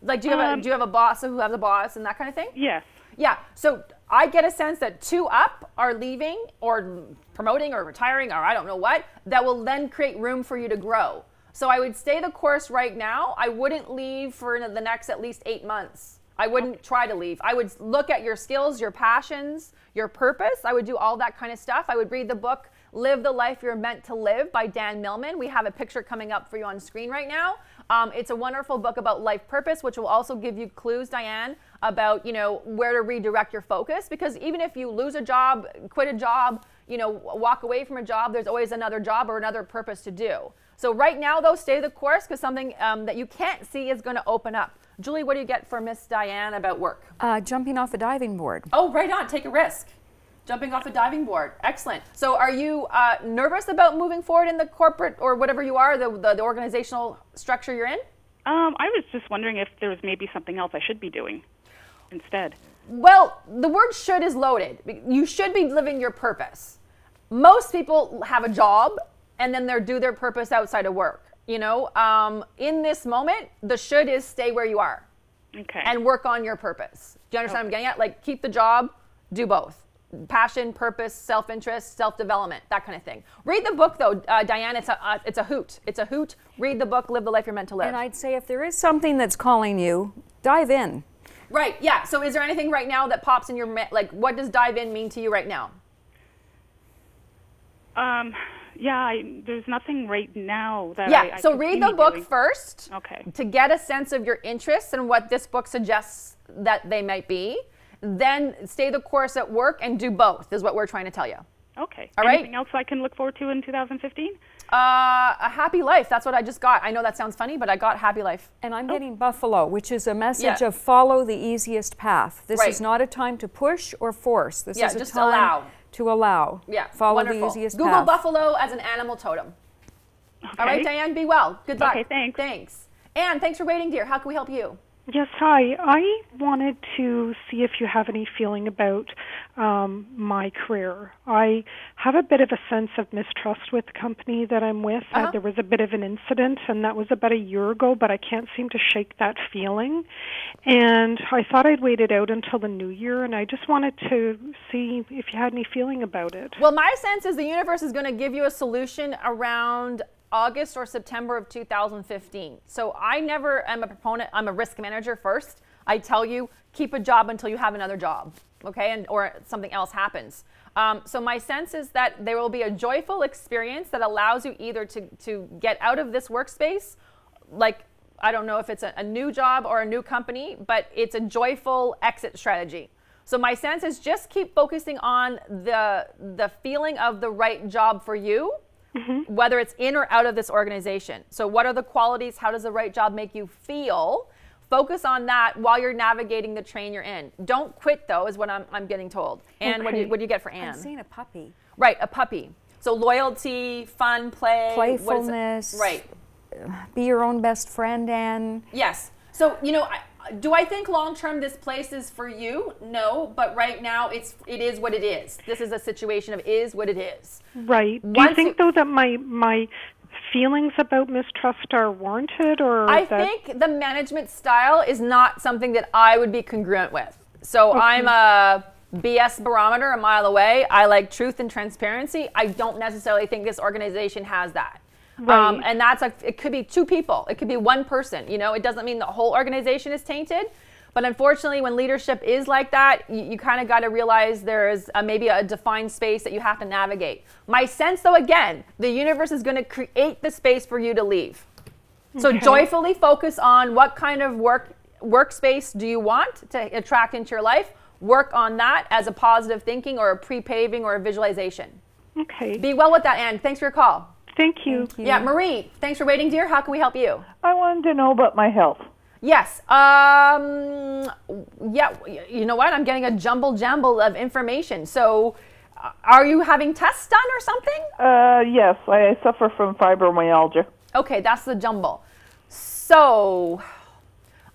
Like, do you have a Um, do you have a boss who has a boss and that kind of thing? Yes. Yeah. So I get a sense that two up are leaving or promoting or retiring or I don't know what that will then create room for you to grow. So I would stay the course right now. I wouldn't leave for the next at least eight months. I wouldn't try to leave. I would look at your skills, your passions, your purpose. I would do all that kind of stuff. I would read the book Live the Life You're Meant to Live by Dan Millman. We have a picture coming up for you on screen right now. Um, it's a wonderful book about life purpose, which will also give you clues, Diane, about you know where to redirect your focus. Because even if you lose a job, quit a job, you know, walk away from a job, there's always another job or another purpose to do. So right now, though, stay the course because something um, that you can't see is going to open up. Julie, what do you get for Miss Diane about work? Uh, jumping off a diving board. Oh, right on. Take a risk. Jumping off a diving board. Excellent. So, are you uh, nervous about moving forward in the corporate or whatever you are, the, the, the organizational structure you're in? Um, I was just wondering if there was maybe something else I should be doing instead. Well, the word should is loaded. You should be living your purpose. Most people have a job and then they do their purpose outside of work. You know, um, in this moment, the should is stay where you are Okay. and work on your purpose. Do you understand what I'm getting at? Like, keep the job, do both passion, purpose, self interest, self development, that kind of thing. Read the book, though, uh, Diane. It's a, uh, it's a hoot. It's a hoot. Read the book, Live the Life You're Meant to Live. And I'd say if there is something that's calling you, dive in. Right. Yeah. So, is there anything right now that pops in your ma- like? What does dive in mean to you right now? Um, yeah, I, there's nothing right now that yeah. I, I so read the book doing. first. Okay. To get a sense of your interests and what this book suggests that they might be. Then stay the course at work and do both. Is what we're trying to tell you. Okay. All right. Anything else I can look forward to in 2015? Uh, a happy life. That's what I just got. I know that sounds funny, but I got happy life. And I'm getting buffalo, which is a message Yeah. of follow the easiest path. This Right. is not a time to push or force. This Yeah, is a just time allow. To allow. Yeah. Follow wonderful. the easiest Google path. buffalo as an animal totem. All right, Diane. Be well. Good luck. Okay, thanks. Thanks. Anne, thanks for waiting, dear. How can we help you? Yes, hi. I wanted to see if you have any feeling about um, my career. I have a bit of a sense of mistrust with the company that I'm with. Uh, Uh-huh. there was a bit of an incident, and that was about a year ago, but I can't seem to shake that feeling. And I thought I'd wait it out until the new year, and I just wanted to see if you had any feeling about it. Well, my sense is the universe is going to give you a solution around August or September of 2015. So I never am a proponent. I'm a risk manager first. I tell you, keep a job until you have another job, okay, and or something else happens. Um, so my sense is that there will be a joyful experience that allows you either to to get out of this workspace, like I don't know if it's a, a new job or a new company, but it's a joyful exit strategy. So my sense is just keep focusing on the the feeling of the right job for you, Mm-hmm. whether it's in or out of this organization. So what are the qualities? How does the right job make you feel? Focus on that while you're navigating the train you're in. Don't quit though, is what I'm, I'm getting told. And what, do you, Okay. what do you get for Anne? I'm seeing a puppy. Right, a puppy. So loyalty, fun, play? Playfulness. Right. Be your own best friend, Anne. Yes. So you know, I, do I think long term this place is for you? No, but right now it's it is what it is. This is a situation of is what it is. Right. Do Once you think though that my my feelings about mistrust are warranted, or I think the management style is not something that I would be congruent with. So I'm a BS barometer a mile away. I like truth and transparency. I don't necessarily think this organization has that. Um, and that's a, it could be two people. It could be one person. You know, it doesn't mean the whole organization is tainted. But unfortunately, when leadership is like that, you, you kind of got to realize there is a, maybe a defined space that you have to navigate. My sense, though, again, the universe is going to create the space for you to leave. So joyfully focus on what kind of work workspace do you want to attract into your life. Work on that as a positive thinking or a pre-paving or a visualization. Okay. Be well with that, Anne. Thanks for your call. Thank you. Yeah, Marie, thanks for waiting, dear. How can we help you? I wanted to know about my health. Yes. Um, yeah. You know what? I'm getting a jumble jumble of information. So, uh, are you having tests done or something? Uh, yes, I suffer from fibromyalgia. Okay, that's the jumble. So,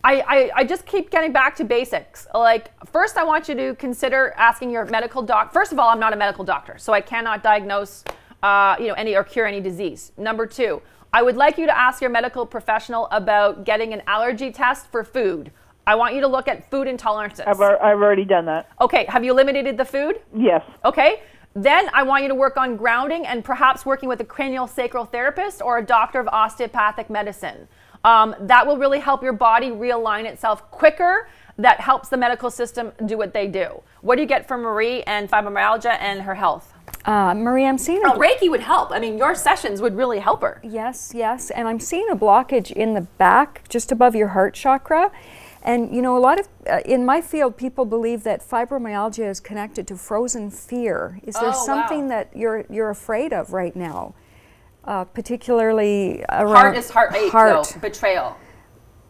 I, I, I just keep getting back to basics. Like, first, I want you to consider asking your medical doc. First of all, I'm not a medical doctor, so I cannot diagnose, uh, you know, any or cure any disease. Number two, I would like you to ask your medical professional about getting an allergy test for food. I want you to look at food intolerances. I've, I've already done that. Okay, have you eliminated the food? Yes. Okay. Then I want you to work on grounding and perhaps working with a cranial sacral therapist or a doctor of osteopathic medicine. Um, that will really help your body realign itself quicker. That helps the medical system do what they do. What do you get from Marie and fibromyalgia and her health? Uh, Marie, I'm seeing a Oh, Reiki would help. I mean, your sessions would really help her. Yes, yes. And I'm seeing a blockage in the back, just above your heart chakra. And you know, a lot of, uh, in my field, people believe that fibromyalgia is connected to frozen fear. Is there Oh, wow. something that you're, you're afraid of right now? Uh, particularly around Heart is heartache, heart. though. Betrayal.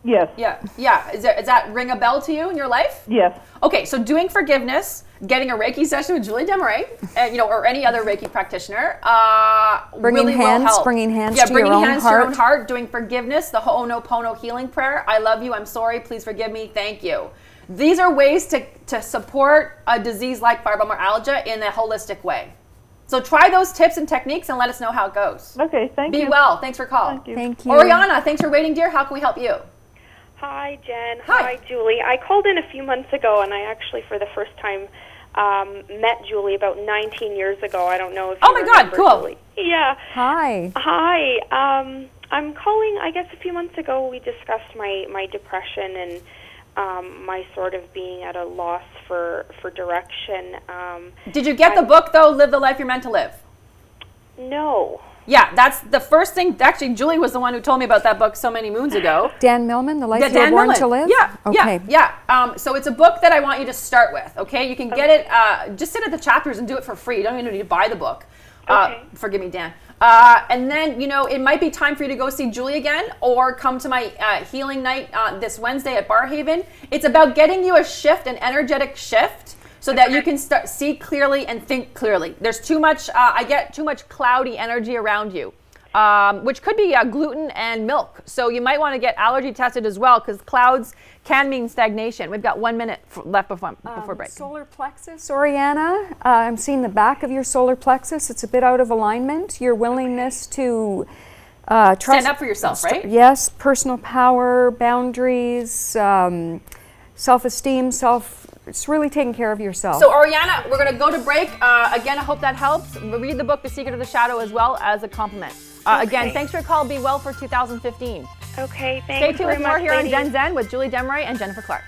Yes. Yeah, yeah. Is, there, is that ring a bell to you in your life? Yes. Okay, so doing forgiveness, getting a Reiki session with Julie Desmarais, and you know, or any other Reiki practitioner, uh, Bringing really will hands- help. bringing hands yeah, to your bringing own hands to your own heart. heart, doing forgiveness, the Ho'oponopono healing prayer. I love you. I'm sorry. Please forgive me. Thank you. These are ways to to support a disease like fibromyalgia in a holistic way. So try those tips and techniques and let us know how it goes. Okay, thank Be you. well. Thanks for calling. Thank you. Thank you. Oriana, thanks for waiting, dear. How can we help you? Hi, Jen. Hi. Julie. I called in a few months ago, and I actually, for the first time, um, met Julie about 19 years ago. I don't know if. Oh my God, cool. Julie. Yeah. Hi. Hi. Um, I'm calling. I guess a few months ago we discussed my my depression and um, my sort of being at a loss for for direction. Um, Did you get the book though? Live the life you're meant to live. no. Yeah, that's the first thing. Actually, Julie was the one who told me about that book so many moons ago. Dan Millman, The Life Yeah, You Were Born Millman. to Live? Yeah, Okay. yeah, yeah. Um, so it's a book that I want you to start with. Okay, you can get it. Uh, just sit at the chapters and do it for free. You don't even need to buy the book. Uh, forgive me, Dan. Uh, and then you know it might be time for you to go see Julie again, or come to my uh, healing night uh, this Wednesday at Barrhaven. It's about getting you a shift, an energetic shift. So that you can start see clearly and think clearly. There's too much. Uh, I get too much cloudy energy around you um, which could be uh, gluten and milk. So you might want to get allergy tested as well because clouds can mean stagnation. We've got one minute f- left before, before Um, break. Solar plexus, Oriana. Uh, I'm seeing the back of your solar plexus. It's a bit out of alignment. Your willingness to uh, trust, Stand up for yourself, right? Yes, personal power, boundaries, um, self-esteem, self. It's really taking care of yourself. So Oriana, we're going to go to break. Uh, again, I hope that helps. Read the book, The Secret of the Shadow, as well as a compliment. Uh, Again, thanks for your call. Be well for 2015. Okay. Thanks Stay tuned very with more much, here on ladies. Jen's Zen with Julie Desmarais and Jennifer Clark.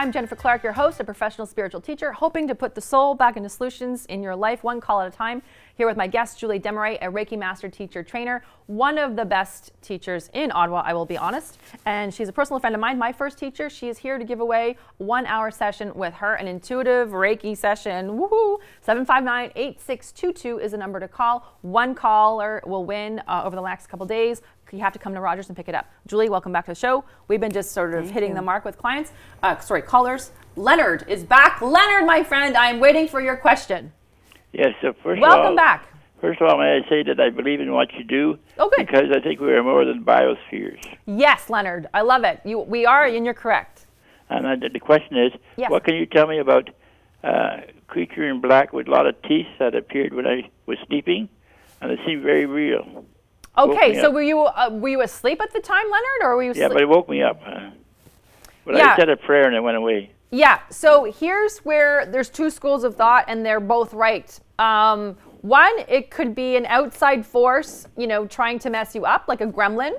I'm Jennifer Clark, your host, a professional spiritual teacher, hoping to put the soul back into solutions in your life, one call at a time. Here with my guest, Julie Desmarais, a Reiki master teacher trainer, one of the best teachers in Ottawa, I will be honest. And she's a personal friend of mine, my first teacher. She is here to give away one hour session with her, an intuitive Reiki session. Woohoo! 759 8622 is the number to call. One caller will win uh, over the next couple days you have to come to Rogers and pick it up. Julie, welcome back to the show. We've been just sort of Thank hitting you. the mark with clients. Uh, sorry, callers. Leonard is back. Leonard, my friend, I am waiting for your question. Yes, so first Welcome of all, back. First of all, may I say that I believe in what you do Okay. because I think we are more than biospheres. Yes, Leonard, I love it. You, we are, and you're correct. And I, the question is, Yes. what can you tell me about uh, creature in black with a lot of teeth that appeared when I was sleeping, and it seemed very real. Okay, so up. were you uh, were you asleep at the time, Leonard, or were you? Yeah, but it woke me up. But Yeah. I said a prayer and it went away. Yeah, so here's where there's two schools of thought, and they're both right. Um, one, it could be an outside force, you know, trying to mess you up, like a gremlin.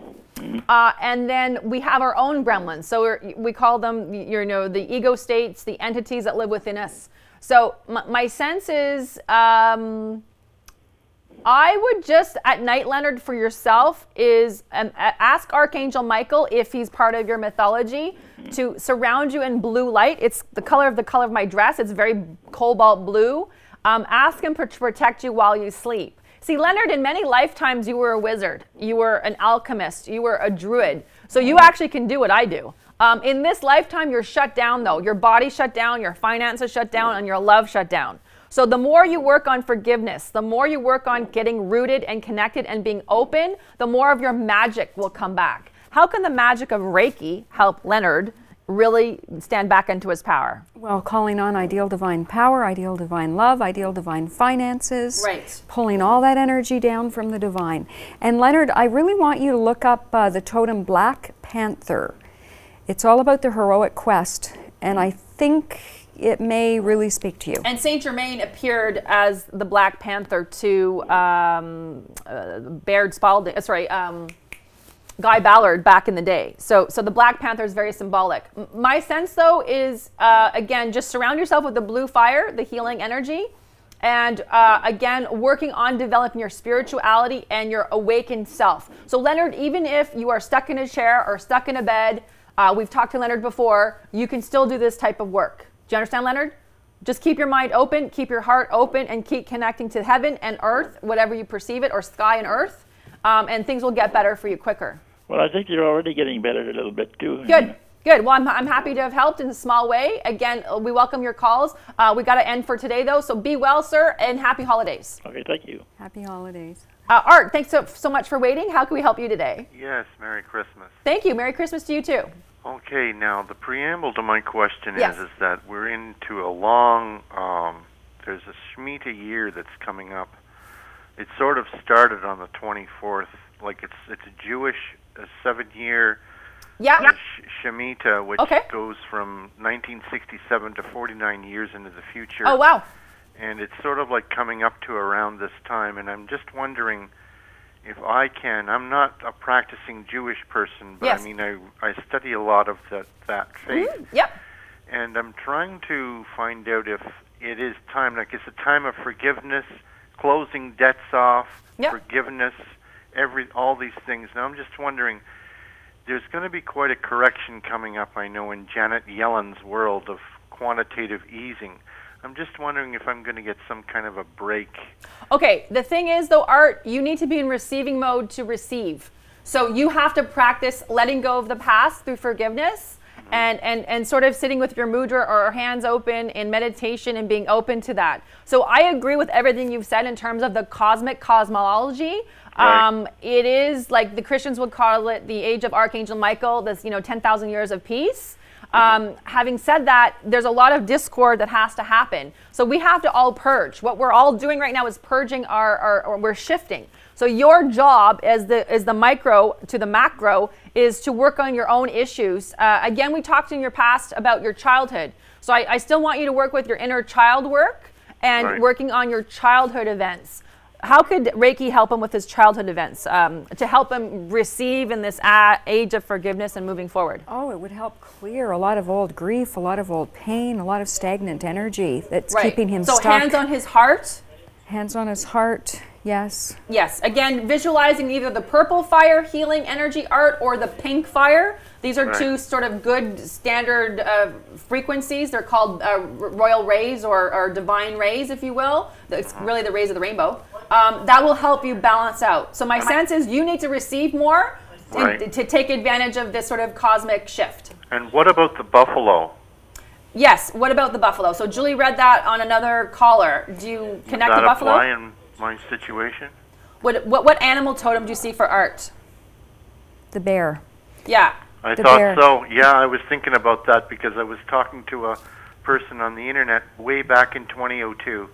Uh, and then we have our own gremlins. So we're, we call them, you know, the ego states, the entities that live within us. So my, my sense is um, I would just at night, Leonard, for yourself is um, ask Archangel Michael if he's part of your mythology to surround you in blue light. It's the color of the color of my dress. It's very cobalt blue. Um, ask him to protect you while you sleep. See, Leonard, in many lifetimes, you were a wizard. You were an alchemist. You were a druid. So you actually can do what I do. Um, in this lifetime, you're shut down, though. Your body shut down, your finances shut down, and your love shut down. So the more you work on forgiveness, the more you work on getting rooted and connected and being open, the more of your magic will come back. How can the magic of Reiki help Leonard really stand back into his power? Well, calling on ideal divine power, ideal divine love, ideal divine finances. Right. Pulling all that energy down from the divine. And Leonard, I really want you to look up uh, the totem Black Panther. It's all about the heroic quest, and I think it may really speak to you. And Saint Germain appeared as the Black Panther to um, uh, Baird Spalding. uh, Sorry, um, Guy Ballard back in the day. So, so the Black Panther is very symbolic. M- My sense, though, is uh, again just surround yourself with the blue fire, the healing energy, and uh, again working on developing your spirituality and your awakened self. So, Leonard, even if you are stuck in a chair or stuck in a bed, uh, we've talked to Leonard before. You can still do this type of work. Do you understand, Leonard? Just keep your mind open, keep your heart open, and keep connecting to heaven and earth, whatever you perceive it, or sky and earth, um, and things will get better for you quicker. Well, I think you're already getting better a little bit too. Good. Good. Well, I'm, I'm happy to have helped in a small way. Again, we welcome your calls. Uh, we got to end for today, though. So be well, sir, and happy holidays. Okay, thank you. Happy holidays. Uh, Art, thanks so, so much for waiting. How can we help you today? Yes, Merry Christmas. Thank you. Merry Christmas to you, too. Okay, now the preamble to my question Yes. is is that we're into a long um there's a Shemitah year that's coming up. It sort of started on the 24th, like it's it's a Jewish uh, 7-year Yeah. uh, sh- Shemitah which Okay. goes from 1967 to 49 years into the future. Oh, wow. And it's sort of like coming up to around this time and I'm just wondering if I can, I'm not a practicing Jewish person, but Yes. I mean, I I study a lot of that that faith, Mm, yep. and I'm trying to find out if it is time. Like, it's a time of forgiveness, closing debts off, Yep. forgiveness, every all these things. Now, I'm just wondering. There's going to be quite a correction coming up, I know, in Janet Yellen's world of quantitative easing. I'm just wondering if I'm going to get some kind of a break Okay, the thing is though, Art, you need to be in receiving mode to receive. So you have to practice letting go of the past through forgiveness and, and, and sort of sitting with your mudra or hands open in meditation and being open to that. So I agree with everything you've said in terms of the cosmic cosmology. Right. Um, it is like the Christians would call it the age of Archangel Michael, this, you know, 10,000 years of peace. Um, having said that, there's a lot of discord that has to happen. So we have to all purge. What we're all doing right now is purging our, our or we're shifting. So your job as the as the micro to the macro is to work on your own issues. Uh, again, we talked in your past about your childhood. So I, I still want you to work with your inner child work and Right. working on your childhood events. How could Reiki help him with his childhood events um, to help him receive in this a- age of forgiveness and moving forward? Oh, it would help clear a lot of old grief, a lot of old pain, a lot of stagnant energy that's Right. keeping him so stuck. hands on his heart. Hands on his heart, yes. Yes. Again, visualizing either the purple fire healing energy art or the pink fire. These are Right. two sort of good standard uh, frequencies. They're called uh, royal rays or, or divine rays, if you will. It's really the rays of the rainbow. Um, that will help you balance out. So my sense is you need to receive more to- Right. to take advantage of this sort of cosmic shift. And what about the buffalo? Yes. What about the buffalo? So Julie read that on another caller. Do you connect Does the that buffalo? apply in my situation? What, what what animal totem do you see for art? The bear. Yeah. I The thought bear. so. Yeah, I was thinking about that because I was talking to a person on the internet way back in 2002,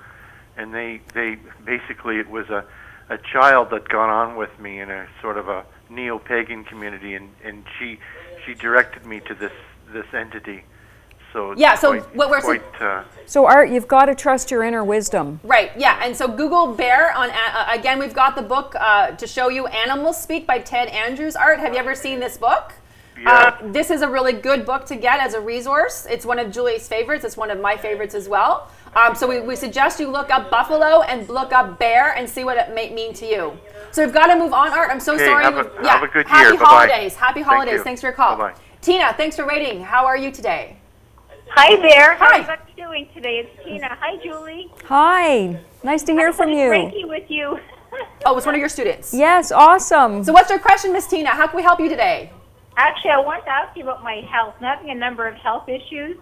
and they they basically it was a a child that got on with me in a sort of a neo-pagan community, and and she she directed me to this this entity. So Yeah, so quite, what we're- quite uh, So, Art, you've got to trust your inner wisdom. Right. Yeah. And so Google bear on uh, again. We've got the book uh, to show you. Animals Speak by Ted Andrews. Art. Have you ever seen this book? Yeah. Uh, this is a really good book to get as a resource. It's one of Julie's favorites. It's one of my favorites as well. Um, so we, we suggest you look up buffalo and look up bear and see what it may mean to you. So we've got to move on, Art. I'm so Okay, sorry. have a- We've- a good Happy year. Bye-bye. holidays. Happy holidays. you. Thanks for your call. Bye-bye. Tina, thanks for waiting. How are you today? Hi there. Hi. How are you doing today? It's Tina. Hi, Julie. Hi. Nice to hear from you. Reiki with you. Oh, it's one of your students. Yes, awesome. So what's your question, Miss Tina? How can we help you today? Actually, I want to ask you about my health. I'm having a number of health issues,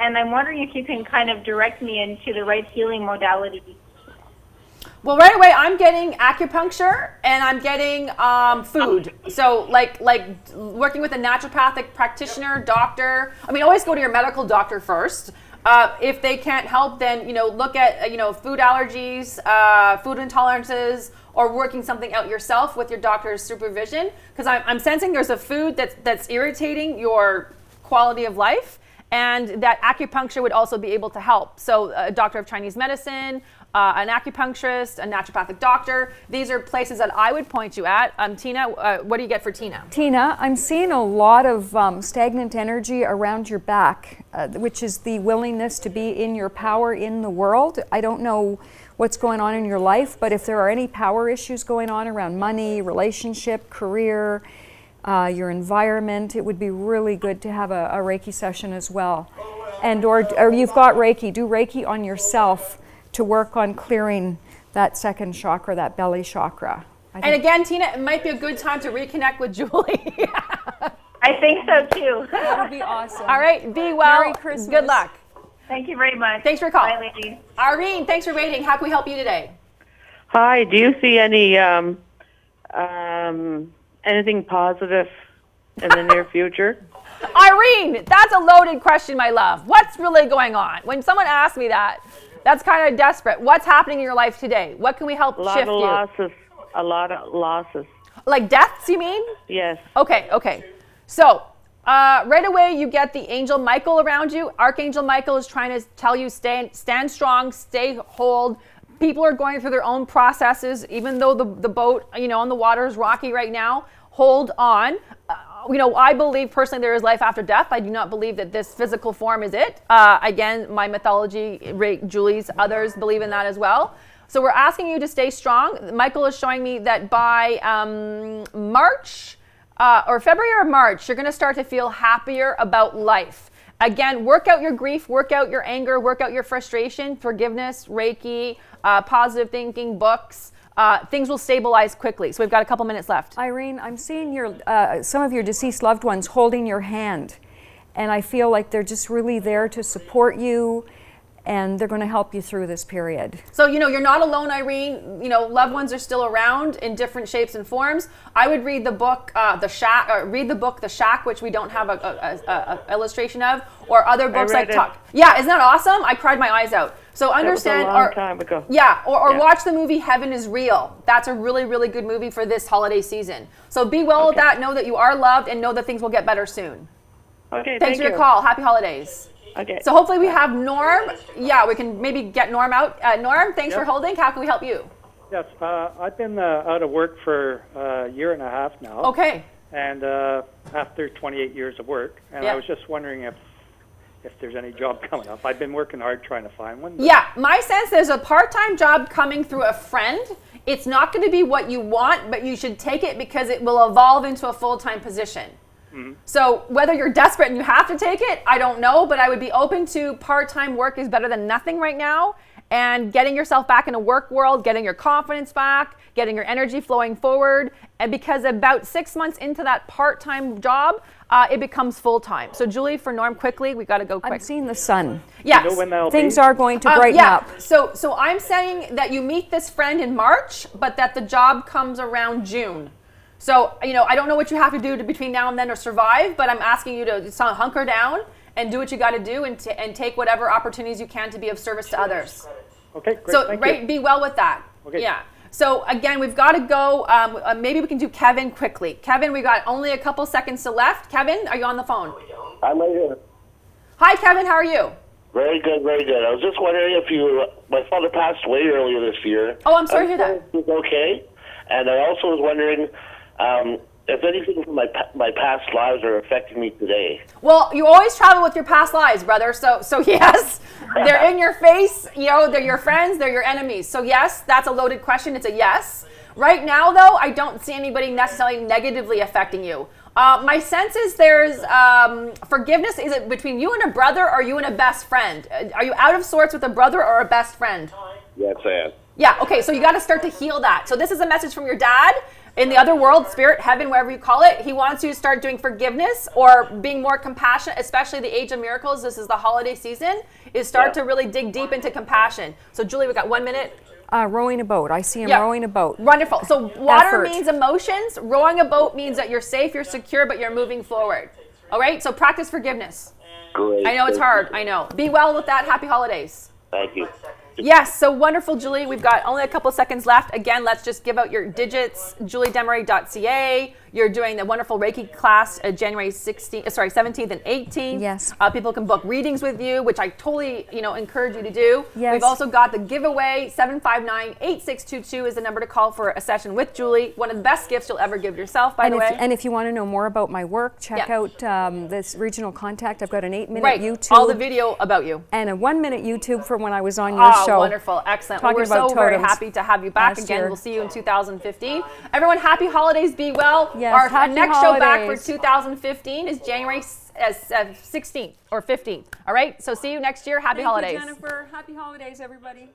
and I'm wondering if you can kind of direct me into the right healing modality. Well, right away, I'm getting acupuncture and I'm getting um, food. So, like, like working with a naturopathic practitioner, doctor. I mean, always go to your medical doctor first. Uh, if they can't help, then you know, look at uh, you know food allergies, uh, food intolerances, or working something out yourself with your doctor's supervision. Because I'm, I'm sensing there's a food that's that's irritating your quality of life and that acupuncture would also be able to help. So, a doctor of Chinese medicine, uh, an acupuncturist, a naturopathic doctor. These are places that I would point you at. Um, Tina, uh, what do you get for Tina? Tina, I'm seeing a lot of um, stagnant energy around your back, uh, which is the willingness to be in your power in the world. I don't know what's going on in your life, but if there are any power issues going on around money, relationship, career, uh, your environment, it would be really good to have a, a Reiki session as well. And or, or you've got Reiki, do Reiki on yourself to work on clearing that second chakra, that belly chakra. And again, Tina, it might be a good time to reconnect with Julie. I think so too. That would be awesome. All right, be well. Merry Christmas. Good luck. Thank you very much. Thanks for calling. call. Bye, ladies. Irene, thanks for waiting. How can we help you today? Hi, do you see any um, um, anything positive in the near future? Irene, that's a loaded question, my love. What's really going on? When someone asks me that, that's kind of desperate. What's happening in your life today? What can we help A lot shift of you? losses. A lot of losses. Like deaths, you mean? Yes. Okay, okay. So, uh, right away, you get the angel Michael around you. Archangel Michael is trying to tell you stand, stand strong, stay hold. People are going through their own processes, even though the, the boat, you know, on the water is rocky right now. Hold on. Uh, you know, I believe personally there is life after death. I do not believe that this physical form is it. Uh, again, my mythology, Ray, Julie's, others believe in that as well. So we're asking you to stay strong. Michael is showing me that by um, March, uh, or February or March, you're going to start to feel happier about life. Again, work out your grief, work out your anger, work out your frustration, forgiveness, Reiki, uh, positive thinking, books. Uh, things will stabilize quickly. So we've got a couple minutes left. Irene, I'm seeing your uh, some of your deceased loved ones holding your hand, and I feel like they're just really there to support you, and they're going to help you through this period. So, you know, you're not alone, Irene. You know, loved ones are still around in different shapes and forms. I would read the book, uh, The Shack, or read the book, The Shack, which we don't have a, a, a, a illustration of, or other books like it. Talk. Yeah, isn't that awesome? I cried my eyes out. So That was a understand, long or time ago. yeah, or, or Yeah. watch the movie Heaven is Real. That's a really, really good movie for this holiday season. So be well with that. Know that you are loved, and know that things will get better soon. Okay, Thanks thank for your you. call. Happy holidays. Okay. So hopefully we have Norm. Yeah, we can maybe get Norm out. Uh, Norm, thanks for holding. How can we help you? Yes, uh, I've been uh, out of work for uh, a year and a half now. Okay. And uh, after 28 years of work, and Yeah. I was just wondering if if there's any job coming up. I've been working hard trying to find one. Yeah, my sense there's a part-time job coming through a friend. It's not going to be what you want, but you should take it because it will evolve into a full-time position. Mhm. So whether you're desperate and you have to take it, I don't know, but I would be open to part-time work is better than nothing right now. And getting yourself back in a work world, getting your confidence back, getting your energy flowing forward. And because about six months into that part-time job, uh, it becomes full-time. So Julie, for Norm, quickly, we got to go quick. I've seen the sun. Yes. You know when Things be? are going to Um, brighten yeah. up. So, so I'm saying that you meet this friend in March, but that the job comes around June. So, you know, I don't know what you have to do to, between now and then to survive, but I'm asking you to so- hunker down and do what you got to do and, t- and take whatever opportunities you can to be of service to others. Okay, great. So, Thank right, you. be well with that. Okay. Yeah. So again, we've got to go. Um, uh, maybe we can do Kevin quickly. Kevin, we got only a couple seconds to left. Kevin, are you on the phone? I'm right here. Hi, Kevin. How are you? Very good, very good. I was just wondering if you, my father passed away earlier this year. Oh, I'm sorry to hear that. Okay. And I also was wondering um, if anything from my my past lives are affecting me today. Well, you always travel with your past lives, brother. So, so yes, they're in your face. You know, they're your friends, they're your enemies. So yes, that's a loaded question. It's a yes. Right now, though, I don't see anybody necessarily negatively affecting you. Uh, my sense is there's um, forgiveness. Is it between you and a brother, or you and a best friend? Uh, Are you out of sorts with a brother or a best friend? Yes, I am. Yeah, okay, so you got to start to heal that. So this is a message from your dad in the other world, spirit, heaven, wherever you call it. He wants you to start doing forgiveness or being more compassionate, especially the age of miracles. This is the holiday season. Is start to really dig deep into compassion. So Julie, we got one minute. Uh, rowing a boat. I see him Yeah. rowing a boat. Wonderful. So water Effort. means emotions. Rowing a boat means that you're safe, you're secure, but you're moving forward. All right. So practice forgiveness. Great. I know it's hard. I know. Be well with that. Happy holidays. Thank you. Yes, so wonderful, Julie. We've got only a couple seconds left. Again, let's just give out your digits. JulieDesmarais.ca. You're doing the wonderful Reiki class uh, January 16th, uh, sorry, 17th and 18th. Yes. Uh, people can book readings with you, which I totally, you know, encourage you to do. Yes. We've also got the giveaway. 759-8622 is the number to call for a session with Julie. One of the best gifts you'll ever give yourself, by and the if, way. and if you want to know more about my work, check Yeah. out um, this regional contact. I've got an eight-minute Right, YouTube. all the video about you. And a one-minute YouTube from when I was on your Oh, show. wonderful. Excellent. Well, Talking we're about so very happy to have you back last again. year. We'll see you in 2015. Everyone, happy holidays. Be well. Yes, Our happy next show back for 2015 is January s- uh, uh, 16th or 15th. All right? So see you next year. Happy Thank holidays. You, Jennifer. Happy holidays, everybody.